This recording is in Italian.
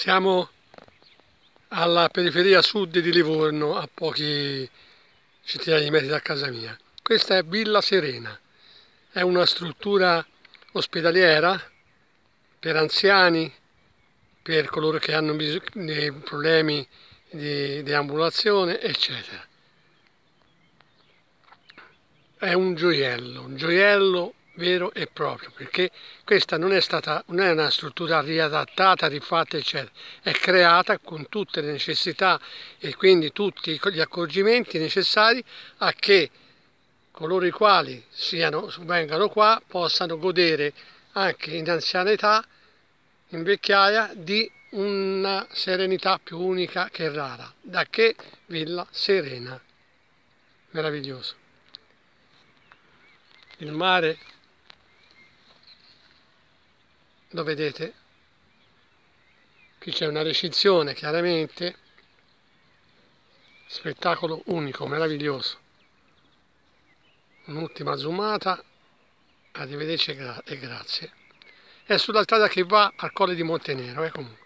Siamo alla periferia sud di Livorno, a pochi centinaia di metri da casa mia. Questa è Villa Serena, è una struttura ospedaliera per anziani, per coloro che hanno problemi di deambulazione, eccetera. È un gioiello, un gioiello vero e proprio, perché questa non è, stata, non è una struttura riadattata, rifatta, eccetera, è creata con tutte le necessità e quindi tutti gli accorgimenti necessari a che coloro i quali siano, vengano qua possano godere anche in anziana età, in vecchiaia, di una serenità più unica che rara, da che Villa Serena. Meraviglioso. Il mare lo vedete? Qui c'è una recinzione chiaramente. Spettacolo unico, meraviglioso. Un'ultima zoomata. Arrivederci e grazie. È sulla che va al colle di Montenero eh, comunque